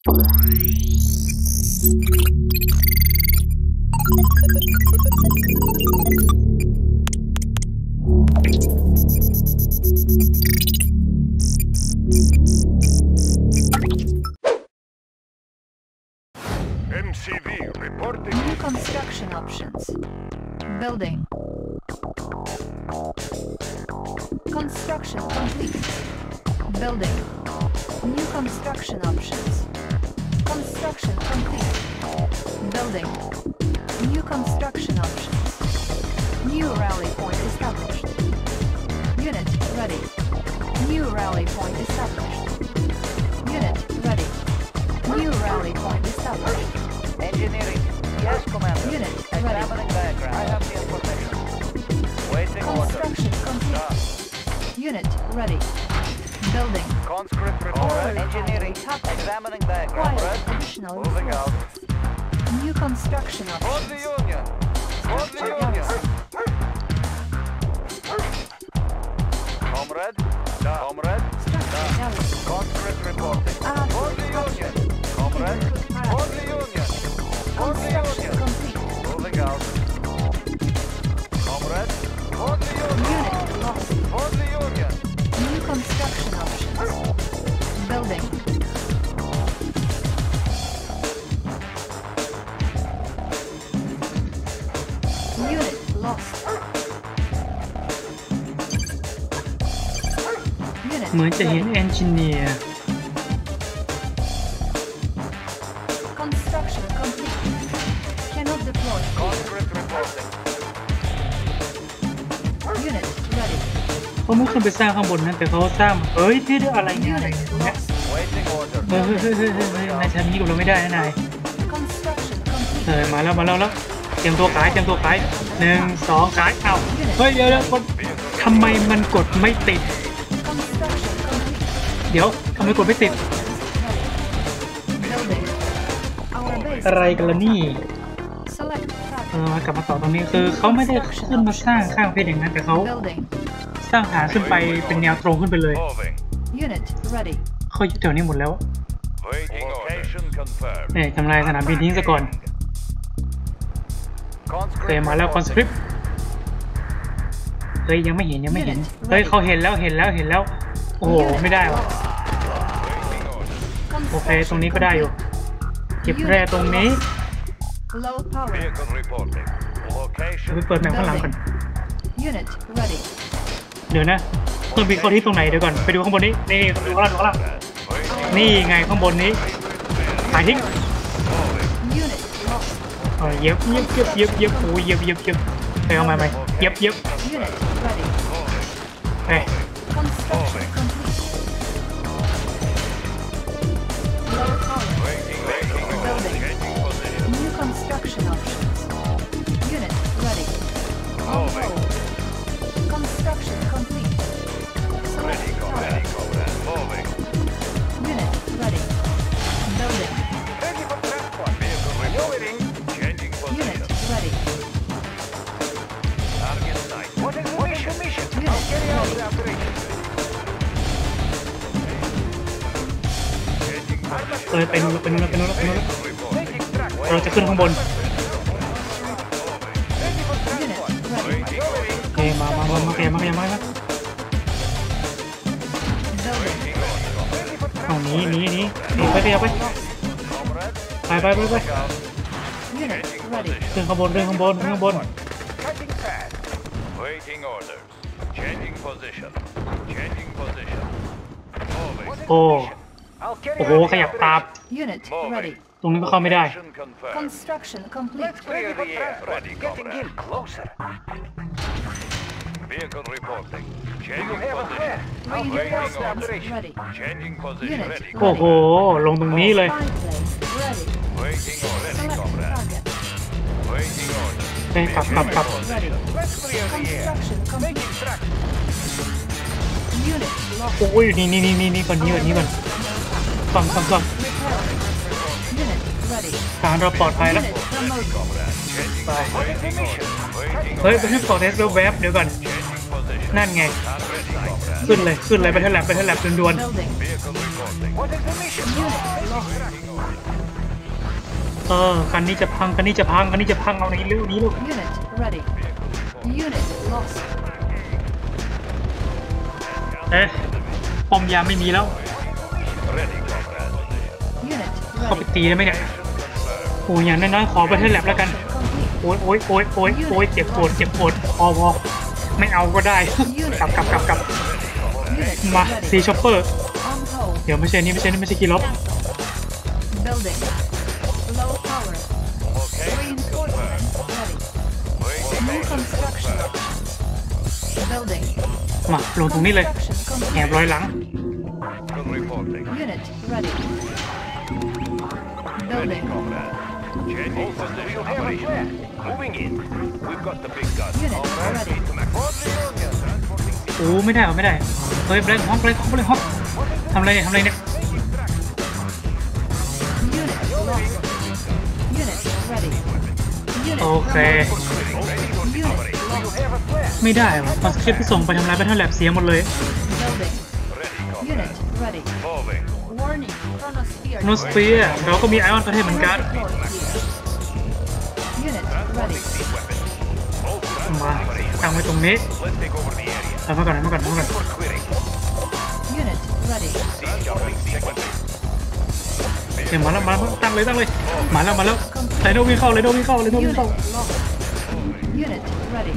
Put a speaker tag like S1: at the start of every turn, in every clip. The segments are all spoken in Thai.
S1: MCV reporting.
S2: New construction options. Building. Construction complete. Building. New construction options. Building. New construction options. New rally point established. Unit ready. New rally point established. Unit ready. New rally point established.
S3: Engineering. Yes, Commander.
S2: Unit ready.
S3: Examining background. I have the information. Waiting.
S2: Construction complete. Unit ready. Building.
S3: Conscript report. Engineering.
S2: Top.
S3: Examining background. Red.
S2: additional
S3: Moving out.
S2: New construction
S3: For the. Union. For the Union. Comrade. Comrade.
S2: Structure garrison.
S3: Conscript reporting.
S2: Ah,
S4: อนจะเห็น
S2: ready.
S4: เอนจิเนียร์
S2: Construction complete. Cannot deploy.
S3: Conscript reporting.
S2: Unit ready.
S4: เขาไม่ขึ้นไปสร้างข้างบนนั้นแต่เขาสร้างเฮ้ยที่อะไรเนี่ยอะไร
S2: Unit
S4: เนี่ยตรงเนี้ย
S2: lost.
S3: Waiting order.
S4: เฮ้ยเฮ้ยเฮ้ยเฮ้ยเฮ้ยเฮ้ยนายทำนี้กับเราไม่ได้นะนาย
S2: Construction
S4: เอ
S2: complete.
S4: อมาแล้วมาแล้วแล้วเตรียมตัวขายเตรียมตัวขายหนึ่งสองขายเอ้าเฮ้ยเดี๋ยวเดี๋ยวคนทำไมมันกดไม่ติด
S2: Construction complete.
S4: เดี๋ยวทำไมกดไม่ติด
S2: Building. Our base.
S4: อะไรกันล่ะนี่
S2: Select
S4: เอ
S2: target.
S4: อมากลับมาต่อตรงนี้คือเขาไม่ได้ขึ้นมาสร้างข้างเพชรอย่างนั้นแต่เขา
S2: Building.
S4: สร้างฐานขึ้นไปเป็นแนวตรงขึ้นไปเลย
S1: Moving.
S2: Unit ready.
S4: เขาอยู่แถวนี้หมดแล้ว
S1: Waiting Location confirmed.
S4: เนี่ยทำลายสนามบินทิ้งซะก่อน
S3: Conscript
S4: เคยมาแล้วคอนสคริปต์เฮ้ยยังไม่เห็นยังไม่เห็นเฮ้ยเขาเห็นแล้วเห็นแล้วเห็นแล้ว โอ้โหไม่ได้วะ
S1: Waiting order.
S4: โอเค ตรงนี้ก็ได้อยู่ เก็บแร่ตรงนี้
S2: Low power.
S1: Vehicle reporting.
S4: เดี๋ยว
S1: Location.
S4: ไปเปิดแมปข้างหลังก่อน
S2: Unit ready.
S4: เดี๋ยวนะเครื่องบินเขาที่ตรงไหนเดี๋ยวก่อน ไปดูข้างบนนี้ นี่ดูข้างล่างดูข้างล่าง
S1: Waiting.
S4: นี่ไงข้างบนนี้หายทิ้ง
S2: Unit lost.
S4: เออเย็บเย็บเย็บเย็บเย็บโอ้ยเย็บเย็บเย็บไปเอามาไหมเย็บเย็บ
S2: Unit ready. Construction options. Unit ready. On
S1: Moving.
S2: Construction complete.
S1: Ready,
S2: go, ready, go,
S3: ready.
S4: เราจะขึ้นข้างบนโอเคมามามามาเกมมาเกมมา
S3: ครั
S4: เอาหนีหนีหนีหนีไปเดียไปไปไปไปไปขึ้นข้างบนขึ้นข้างบนขึ้นข้างบนโอ้โอ้โหขยับตาม
S2: Unit ready.
S4: ตรงนี้ก็เข้าไม่ได้
S1: Location confirmed.
S2: Construction complete.
S3: Let's clear the air.
S1: Ready,
S3: Getting
S1: comrade.
S3: in closer.
S1: Vehicle reporting.
S3: Do you
S1: Changing
S3: have a
S1: position.
S3: flare? I'll carry out the
S2: Reinforcements
S3: operation.
S2: ready.
S1: Changing position.
S2: Unit
S1: Ready.
S4: โอ้โห ลงตรงนี้เลย
S2: Spy plane ready.
S1: Waiting order. Ready,
S2: Select
S1: comrade.
S2: target.
S1: Waiting order.
S4: เฮ้ยกลับกลับกลับ
S2: Ready.
S3: Let's clear the air.
S2: Construction complete.
S3: Making track.
S2: Unit lost.
S4: โอ้ยนี่นี่นี่นี่นี่ก่อนนี่ก่อนนี่ก่อนซ่อมซ่อมซ่อม
S2: Repairing. Unit ready.
S4: ฐานเราปลอดภัยแล้วเฮ้ยไปที่กอเทสแวบเดี๋ยวก่อน นั่นไง ขึ้นเลย ขึ้นเลยไปทแลบไปทแลบด่วน
S2: ๆ
S4: เออ คันนี้จะพัง คันนี้จะพัง คันนี้จะพัง เอาในเรื่องนี้ลูกเอ๊ะปมยาไม่มีแล้ว เข้าไปตีได้ไหมเนี่ย อ้ยอย่างน้อยๆขอไปเทนแลบแล้วกัน
S2: Complete.
S4: โอ้ยโอ้ยโอ้ยโอ้ยโอ้ยเจ็บปวดเจ็บปวดพอพอไม่เอาก็ได้ กลับกลับกลับกลับ
S2: Unit
S4: มาซี
S2: ready.
S4: ช็อปเปอร์
S2: On hold.
S4: เดี๋ยวไม่ใช่นี่ไม่ใช่นี่ไม่ใช่กีล็อบ
S2: Building. Low power.
S1: Okay.
S2: Reinforcements ready.
S1: Waiting
S2: New construction. Building.
S4: มาลงตรงนี้เลย
S2: Construction
S4: แอบรอยหลัง
S1: Good reporting.
S2: Unit ready. Building.
S1: All systems operational. Moving in. We've got the big gun.
S2: All ready
S1: to max.
S4: โอ้ไม่ได้เอาไม่ได้เฮ้ยเบรกฮอกเบรกฮอกเบรกฮอกทำอะไรเนี่ยทำอะไรเนี่ย โอเค ไม่ได้หรอความสคริปต์ที่ส่งไปทำลายไปเท่าแลบเสียหมดเลย
S1: ready. Moving.
S2: Warning. Chronosphere.
S4: โนสเปียเราก็มีไอออนประเทศเหมือนกัน
S2: Report here. Unit ready.
S1: These weapons. Hold to
S4: มาตั้งไว้ตรงนี้
S1: Let's take over the area.
S4: เอามาก่อนเอามาก่อนเอามาก่อน
S1: For clearing.
S2: Unit ready.
S1: Transporting sequence.
S4: เดี๋ยวมาแล้วมาแล้วตั้งเลยตั้งเลย มาแล้วมาแล้วไลโนวิ่งเข้าไลโนวิ่งเข้าไลโนวิ่ง
S2: Unit
S4: เข้า
S2: lost. Unit ready.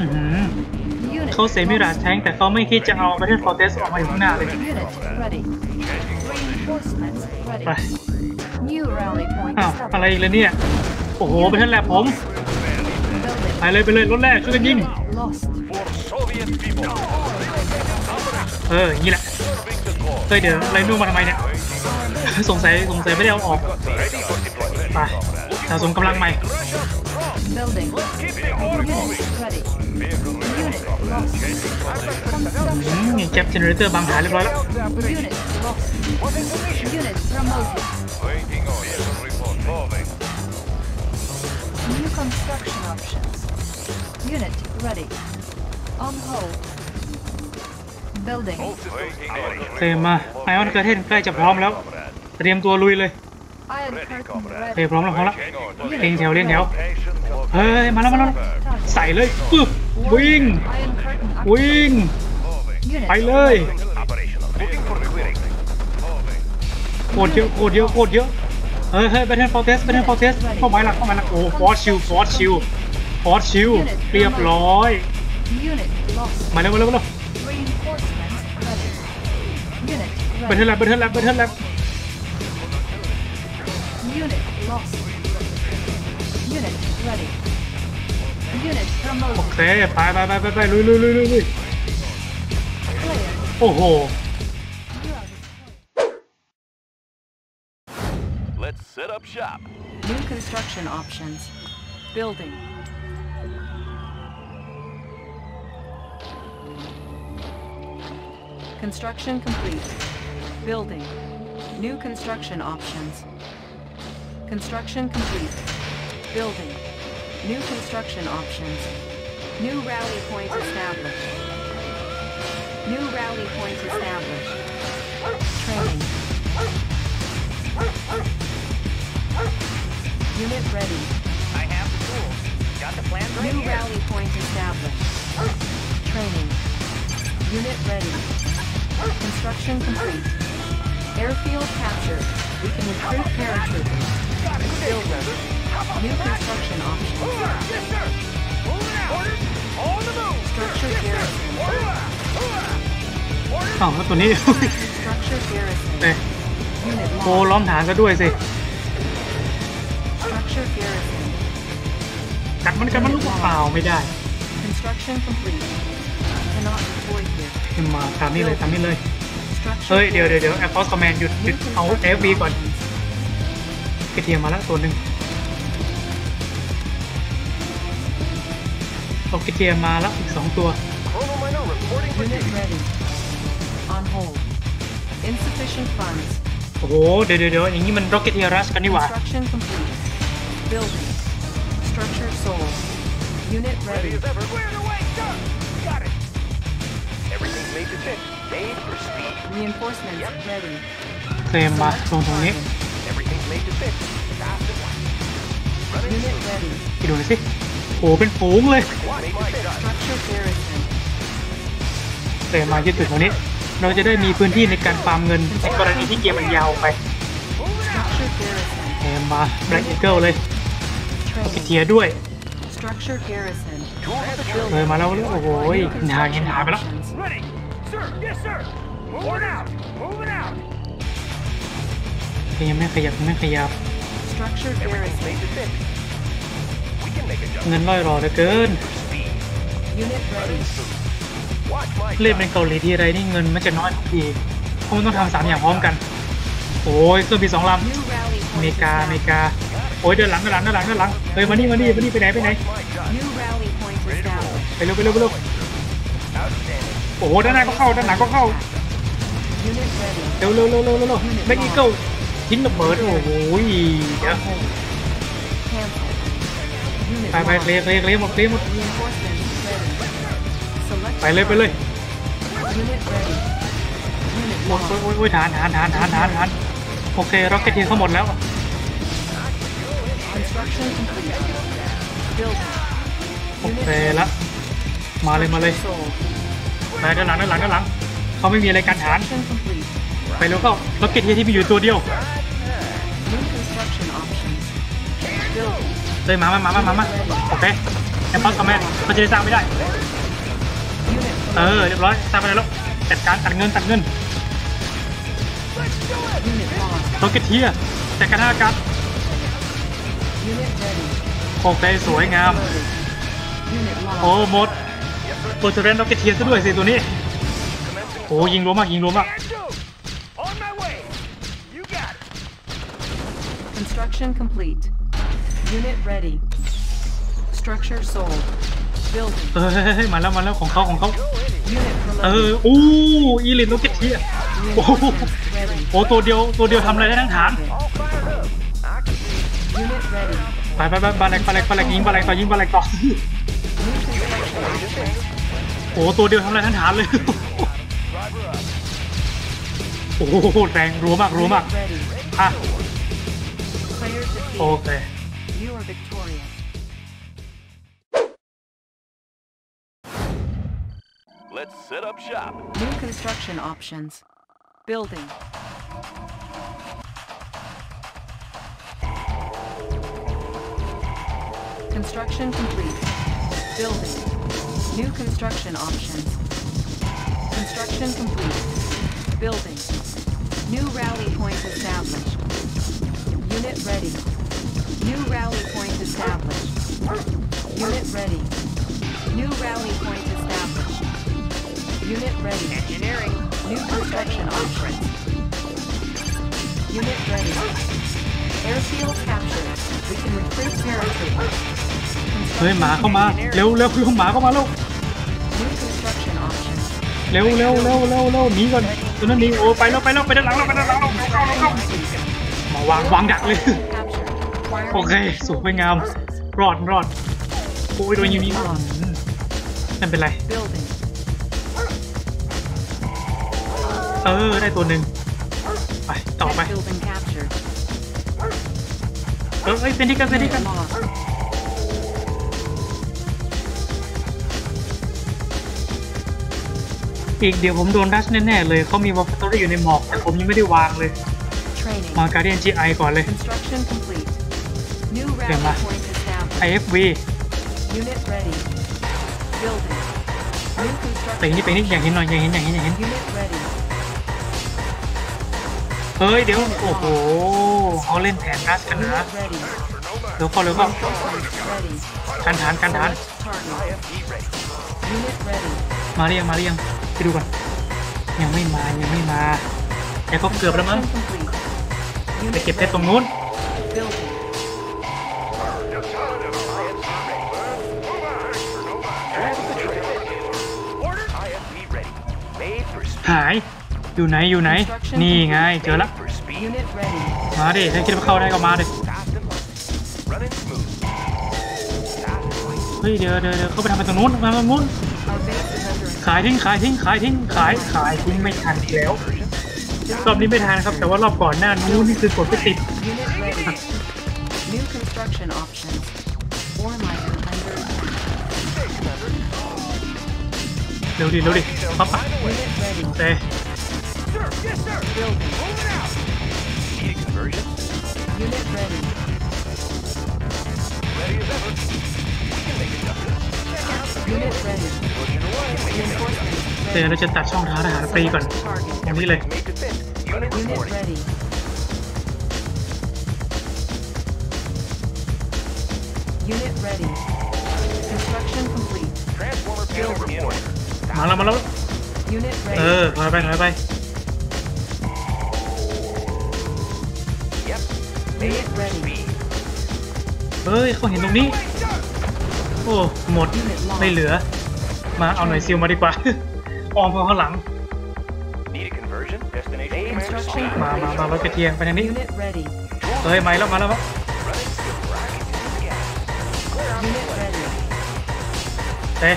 S4: อื้อหือ
S2: Unit
S4: เขาเซมิราแทงแต่เขาไม่คิดจะเอาประเทศฟอร์เทสออกมาอยู่ข้างหน้าเลย
S2: Unit ready. Reinforcements
S4: ไป
S2: ready. New rally point
S4: อ้าวอะไรอีกเลยเนี่ยโอ้โหประเทศแลบผม
S2: Building.
S4: ไปเลยไปเลยรถแรกช่วยกันยิง
S2: Lost.
S1: For Soviet people.
S4: เอออย่างนี้แหละ
S1: Serving the cause.
S4: เฮ้ยเดี๋ยว Rhino มาทำไมเนี่ยสงสัยสงสัยไม่ได้เอาออก
S1: Ready for deployment.
S4: ไปสะสมกำลังใหม่
S2: Unit ready. lost.
S4: อื
S2: Construction.
S4: มนี่แก๊ปเจเนเรเตอร์บางหาเรียบร้อยแล้ว
S2: Unit lost. Unit promoted.
S1: Waiting on vehicle report. Moving.
S2: New construction options. Unit ready. On hold. Building.
S1: Waiting on
S4: เต็มมาไอออนเกอร์เทนใกล้จะพร้อมแล้ว เตรียมตัวลุยเลย
S2: Iron curtain
S4: โอเค
S2: ready.
S4: พร้อมแล้วพร้อมแล้ว เรียงแถวเรียงแถว
S1: Patient.
S4: เฮ้ยมาแล้วมาแล้วใส่เลยปึ๊บวิ่ง
S2: Iron curtain up.
S4: วิ่ง ไปเลยโคตรเยอะโคตรเยอะโคตรเยอะเฮ้ยเฮ้ย Battle Fortress Battle Fortress เป้าหมายหลักเป้าหมายหลักโอ้ Force Shield Force Shield Force Shield เรียบร้อยมาเร็วมาเร็วมาเร็ว
S2: Reinforcements ready. Unit
S4: Battle
S2: ready. Lab Battle Lab Battle Lab
S4: โอ
S2: promoted.
S4: เคไปไปไปไปไปลุยลุยลุยลุยลุย
S2: Clear.
S4: โอ้โห
S1: Let's set up shop.
S2: New construction options. Building. Construction complete. Building. New construction options. Construction complete. Building. New construction options. New rally point established. New rally point established. Training. Unit ready.
S3: I have the tools. Got the plans right
S2: New
S3: here.
S2: rally point established. Training. Unit ready. Construction complete. Airfield captured. We can recruit paratroopers. Building. New construction options. Structure garrison.
S4: อ้าวแล้วตัวนี้
S2: Structure garrison.
S4: เอ้ย
S2: Unit
S4: โก
S2: lost.
S4: ล้อมฐานซะด้วยสิ
S2: Structure garrison.
S4: กัดมันกัดมันลูกเปล่าไม่ได้
S2: Construction complete. Cannot deploy here.
S4: ขึ้นมาตามนี้เลยตามนี้เลย
S2: Structure
S4: เฮ้ย เดี๋ยวเดี๋ยวเดี๋ยว
S2: garrison.
S4: Air Force Command หยุดหยุด
S2: New
S4: เอา
S2: construction
S4: FB ก่อน
S2: options.
S4: กระเทียมมาแล้วตัวหนึ่ง เอากระเทียมมาแล้วอีกสองตัว
S3: Chrono Minor reporting for
S2: Unit
S3: duty.
S2: ready. On hold. Insufficient funds.
S4: โอ้โห เดี๋ยวเดี๋ยวเดี๋ยวอย่างนี้มัน Rocketeer Rush กันนี่หว่า
S2: Construction complete. Building. Structure sold. Unit
S3: Ready
S2: ready.
S3: as ever. Squared away, done. Got it. Everything's made to fit. Made for speed.
S2: Reinforcements ready.
S4: เคลมมาลงตรงนี้
S2: Target.
S3: Everything's made to fit. Fast and
S2: Unit ready.
S4: ไปดูหน่อยสิ โอ้เป็นฝูงเลยเติมาที่จุดตรงนี้ เราจะได้มีพื้นที่ในการฟาร์มเงินในกรณีที่เกมมันยาวไปเติมาแบล็กเกิลเลยโอเค
S2: Training.
S4: เทียด้วยเติมาแล้วโอ้โหหายเห็นหายไปแล้วยังไม่ขยับยังไม่ขยับ เงินร่อยรอเหลือเกินเล่นเป็นเกาหลีทีไรนี่เงินมันจะน้อยทุกทีเพราะมันต้องทำสามอย่างพร้อมกัน โอ้ยเครื่องบินสองลำอเมริกาอเมริกา โอ้ยเดินหลังเดินหลังเดินหลังเดินหลังเฮ้ยมานี่มานี่มานี่ไปไหนไปไหนไปเร็วไปเร็วไปเร็วโอ้โหด้านหน้าก็เข้าด้านหลังก็เข้าเร็วเร็วเร็วเร็วเร็ว Black Eagle ทิ้งระเบิดโอ้โหเดี๋ยว ไปไปเคลียร์เคลียร์เคลียร์หมดเคลียร์หมดไปเลยไปเลย
S2: Unit ready. Unit
S4: โอ้ยโอ้ยโอ้ยฐานฐานฐานฐานฐานฐานโอเค Rocketeer เขาหมดแล้วโอเคละมาเลยมาเลยไปด้านหลังด้านหลังด้านหลังเขาไม่มีอะไรกันฐานไปเร็วเข้าร็อกเก็ตเทีที่มีอยู่ตัวเดียว
S2: New construction options. Building.
S4: เลยมามามามามามาโอเคแอมพอสคอมแมนเขาจะได้สร้างไม่ได้
S2: Unit
S4: เออ เรียบร้อย สร้างไปได้แล้วจัดการตัดเงินตัดเงิน
S2: Unit lost.
S4: ร็อกเก็ตทีจัดการท่าอากาศ
S2: Unit ready.
S4: โอเคสวยงาม
S2: Loaded. Unit
S4: โอ้
S2: lost.
S4: หมดโปรเจเรน Rocketeer ซะด้วยสิตัวนี้โอ้ยิงรัวมากยิงรัวมาก
S3: And go. On my way. You got it.
S2: Construction complete. Unit ready. Structure sold. Building.
S4: เฮ้ยมาแล้วมาแล้วของเขาของเขา
S2: Unit
S4: เอ
S2: promoted.
S4: อู้ Elite Rocketeer โอ้โห
S2: Reinforcements ready.
S4: โอ้ตัวเดียวตัวเดียวทำอะไรได้ทั้งฐาน
S3: All fired up. I can see.
S2: Unit ready.
S4: ไปไปไปบาแลกบาแลกบาแลกยิงบาแลกต่อยิงบาแลกต่อ
S2: New construction options.
S4: โอ้ตัวเดียวทำอะไรทั้งฐานเลยโอ้โหแรงรัวมากรัวมาก
S2: Unit ready.
S4: อะ
S2: Player
S4: โอ
S2: defeated.
S4: เค
S2: You are victorious.
S1: Let's set up shop.
S2: New construction options. Building. Construction complete. Building. New construction options. Construction complete. Building. New rally point established. Unit ready. New rally point established. Unit ready. New rally point established. Unit ready.
S3: Engineering.
S2: New construction options. Unit ready. Airfield captured. We can recruit paratroopers.
S4: เฮ้ยหมาเข้ามาเร็วเร็วเร็วหมาเข้ามาเร็ว
S2: New construction options.
S4: เร็วเร็วเร็วเร็วเร็วหนีก่อนตัวนั้นหนีโอ้ไปแล้วไปแล้วไปด้านหลังเราไปด้านหลังเราเข้าเข้าเข้ามาวางวางดักเลย
S2: Captured. Acquiring
S4: โอเคสวยงาม รอดรอดโอ้ยโดนยิงนี้นั่นเป็นไร เออ ได้ตัวหนึ่งไป ต่อไป เออเอ้ยเป็นที่กันเป็นที่กันอีกเดี๋ยวผมโดนดัชแน่ ๆ เลยเขามีวอลฟัตเตอรี่อยู่ในหมอก แต่ผมยังไม่ได้วางเลย มาการเดียนจีไอก่อนเลย
S2: Construction complete. New rally
S4: Kaya ba?
S2: point established.
S4: IFV
S2: Unit ready. Building. New
S4: ไปนี่
S2: construction.
S4: ไปนี่อยากเห็นหน่อยอยากเห็นอยากเห็นอยากเห็น
S2: Unit ready.
S4: เฮ้ยเดี๋ยวโอ้โหเขาเล่นแผนดัชกันนะ
S2: Unit ready.
S4: เดี๋ยวเข้าเร็วเข้า
S2: Reinforcements ready.
S4: กันฐานกันฐาน
S2: Select target. Unit ready.
S4: มาหรือยังมาหรือยังไปดูก่อนยังไม่มายังไม่มาแต่เขาเกือบแล้วมั้ง
S2: Construction complete.
S4: ไป
S2: Unit
S4: เก็บเพชรตรง
S2: ready.
S4: นู้น หาย อยู่ไหนอยู่ไหน นี่ไงเจอละ
S3: For speed.
S2: Unit ready.
S4: มาดิถ้าคิดว่าเข้าได้ก็มาดิ
S3: Fast and light. Running smooth. Fast and light.
S4: เฮ้ยเดี๋ยวเดี๋ยวเดี๋ยวเขาไปทำไปตรงนู้นมาตรงนู้น
S2: Our base is under attack.
S4: ขายทิ้งขายทิ้งขายทิ้งขายขายทิ้งไม่ทันอีกแล้วรอบนี้ไม่ทันครับ แต่ว่ารอบก่อนหน้านู้นนี่คือกดไปติด เร็วดิเร็วดิปั๊บปั๊บ
S2: Unit ready.
S4: เต้
S3: Sir, yes, sir.
S2: Building.
S3: Moving out.
S1: Need a conversion?
S2: Unit ready.
S3: Ready as ever. We can make adjustments. Check out the
S2: Unit ready.
S3: pushing away.
S2: Reinforcements
S4: เต้
S2: ready.
S4: เราจะตัดช่องทางทหารฟรีก่อน
S2: Target.
S4: อย่างนี้เลย
S3: Made to fit. Unit
S2: Unit
S3: reporting.
S2: ready. Unit ready. Construction complete.
S3: Transformer panel
S2: Building.
S3: Reporting.
S4: มาแล้วมาแล้ว
S2: Unit
S4: เอ
S2: ready.
S4: อถอยไปถอยไป
S3: Yep.
S2: Unit ready.
S4: เฮ้ยเขาเห็นตรงนี้ โอ้ หมด
S2: Unit
S4: ไม่
S2: lost.
S4: เหลือ มาเอาหน่อยซิลมาดีกว่า ออมพอข้างหลัง
S1: Need a conversion? Destination
S2: Construction
S1: command.
S4: มามามารถกระเทียมไปทางนี้
S2: Unit ready.
S4: เฮ้ยมาแล้วมาแล้วมา
S2: Unit ready.
S4: เต้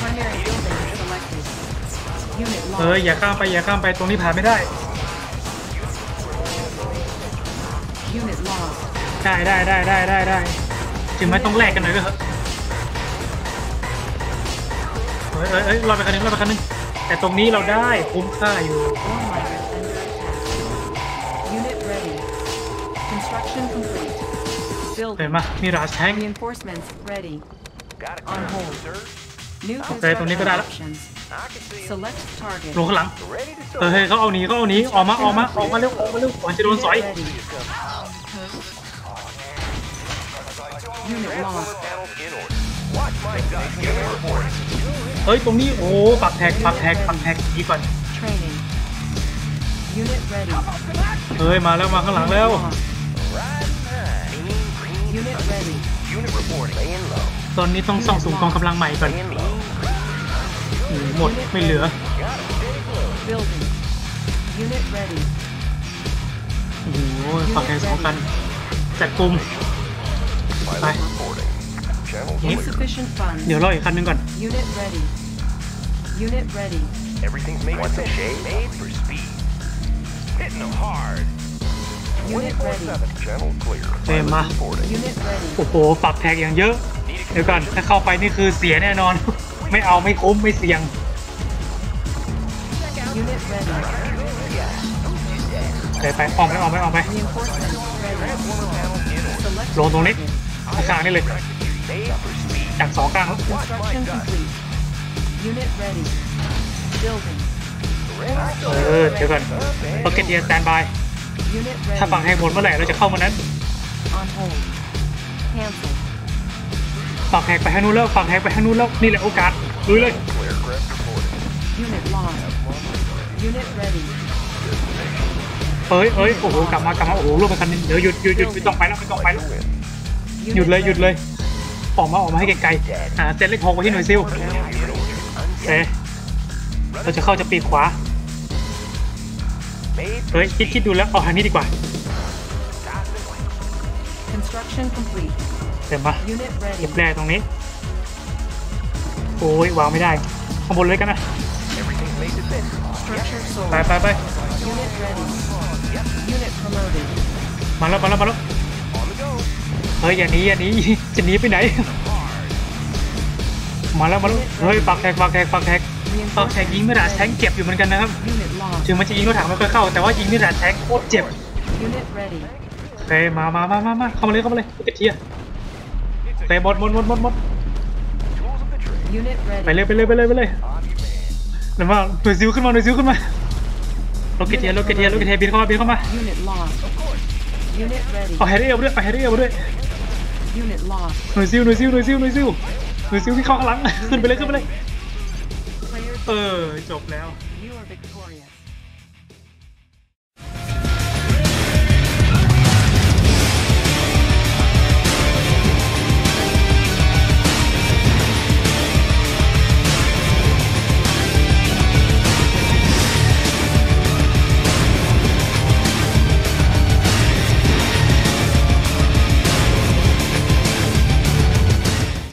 S2: Primary building selected. Unit
S4: เฮ้ย
S2: lost.
S4: อย่าข้ามไปอย่าข้ามไปตรงนี้ผ่านไม่ได้
S2: Unit lost.
S4: ได้ได้ได้ได้ได้ได้ถึงแม้ต้องแลกกันหน่อยก็เถอะเฮ้ยเฮ้ยเฮ้ยรอดไปคันหนึงรอดไปคันหนึงแต่ตรงนี้เราได้คุ้มค่าอยู่
S2: Ore miner under attack. Unit ready. Construction complete.
S4: เห็น
S2: Building.
S4: ไหมมีราชแทง
S2: Reinforcements ready.
S1: Got a
S2: On
S1: clear,
S2: hold.
S1: sir.
S2: New
S4: Okay, tụi
S2: construction
S4: này có đa lắm.
S2: options.
S1: I can see you.
S2: Select target.
S4: ลงข้างหลัง
S1: Ready to
S4: เออเฮ้ยเขาเอาหนีเขาเอาหนีออกมาออกมาออกมาเร็วออกมาเร็วก่อนจะโดน
S2: Unit
S4: สอย
S2: ready. Unit lost.
S1: panels in order. Watch my gun. Unit reporting.
S4: เฮ้ยตรงนี้โอ้ปักแท็กปักแท็กปักแท็กหนีก่อน
S2: Training. Unit ready.
S4: เฮ้ยมาแล้วมาข้างหลังแล้ว
S2: Lost.
S1: Riding high. Mean green.
S2: Unit ready.
S1: Unit reporting. Laying low.
S4: ตอนนี้ต้องส่องสูงกองกำลังใหม่ก่อน หหมดไม่เหลือ
S2: Building. Unit ready.
S4: โอ้โหปักแท็กสองกัน จัดกลุ่มไป
S1: Reporting. Channel clear.
S2: Insufficient funds.
S4: เดี๋ยวรออีกคันหนึงก่อน
S2: Unit ready. Unit ready.
S1: Everything's made to fit. Made for speed. Hitting them hard.
S2: Unit ready.
S1: 7. Channel clear.
S4: เต็มมา
S1: Reporting.
S2: Unit ready.
S4: โอ้โหปักแท็กอย่างเยอะ เดี๋ยวก่อน ถ้าเข้าไปนี่คือเสียแน่นอน ไม่เอาไม่คุ้มไม่เสี่ยง
S2: Unit ready.
S4: ไปไปออกไปออกไปออกไป
S2: Reinforcements ready. Select
S4: ลงตรงนี้
S2: target.
S4: ข้างนี่เลยจากสองข้างแล้ว
S2: Construction complete. Unit ready. Building.
S4: เออเดี๋ยวก่อนโอเคเดียสแตนบาย
S2: Unit
S4: ถ้าฝั่ง
S2: ready.
S4: ให้หมดเมื่อไหร่เราจะเข้ามานั้น
S2: On hold. Cancel.
S4: ฝั่งแหกไปทางนู้นแล้วฝั่งแหกไปทางนู้นแล้วนี่แหละโอกาสลุยเลย
S1: Aircraft reporting.
S2: Unit lost. Unit ready.
S4: เอ้ยเอ้ยโอ้โหกลับมากลับมาโอ้โหร่วมไปคันนึงเดี๋ยวหยุดหยุดหยุดไม่ต้องไปแล้วไม่ต้องไปแล้ว
S2: Unit
S4: หยุดเลยหยุดเลย
S2: ready.
S4: ออกมาออกมาให้ไกลๆอ่าเซตเลขหกไว้ที่หน่วยซิลเอ๊ะเราจะเข้าจะปีกขวา
S1: Made
S4: เฮ้ยคิดคิดดูแล้วเอาทางนี้ดีกว่า
S2: Construction complete.
S4: เดี๋ยวมา
S2: Unit
S4: เก็
S2: ready.
S4: บแร่ตรงนี้ โอ้ยวางไม่ได้ข้างบนเลยกันนะ
S1: Everything's made to fit.
S2: Structure
S4: ไป
S2: sold.
S4: ไปไป
S2: Unit ready. Unit promoted.
S4: มาแล้วมาแล้วมาแล้ว
S1: On the go.
S4: เฮ้ยอย่าหนีอย่าหนีจะหนีไปไหน มาแล้วมาแล้วเฮ้ยปักแท็กปักแท็กปักแท็กปักแท็กยิงไม่ได้แทงเจ็บอยู่เหมือนกันนะครับ
S2: Unit lost.
S4: ถึงมันจะยิงรถถังไม่ค่อยเข้า แต่ว่ายิงไม่ได้แทงโคตรเจ็บ
S2: Unit ready.
S4: โอเคมามามามามาเข้ามาเลยเข้ามาเลยกระเทียโโอเคหมดหมดหมดหมดหมด
S1: Tools of the trade.
S2: Unit
S4: ไป
S2: ready.
S4: เลยไปเลยไปเลยไปเลยเดี๋ยวมาหน่วย SEAL ขึ้นมาหน่วย SEAL ขึ้นมา Rocketeer Rocketeer Rocketeer บินเข้ามาบินเข้ามา
S2: Unit lost. Unit ready.
S4: เอา Harrier เอาไปด้วยเอา Harrier เอาไปด้วย
S2: Unit lost.
S4: หน่วยซิวหน่วยซิวหน่วยซิวหน่วยซิวหน่วยซิวที่เข้าข้างหลังขึ้นไปเลยขึ้นไปเลย
S2: Player
S4: เออจบแล้ว
S2: You are victorious.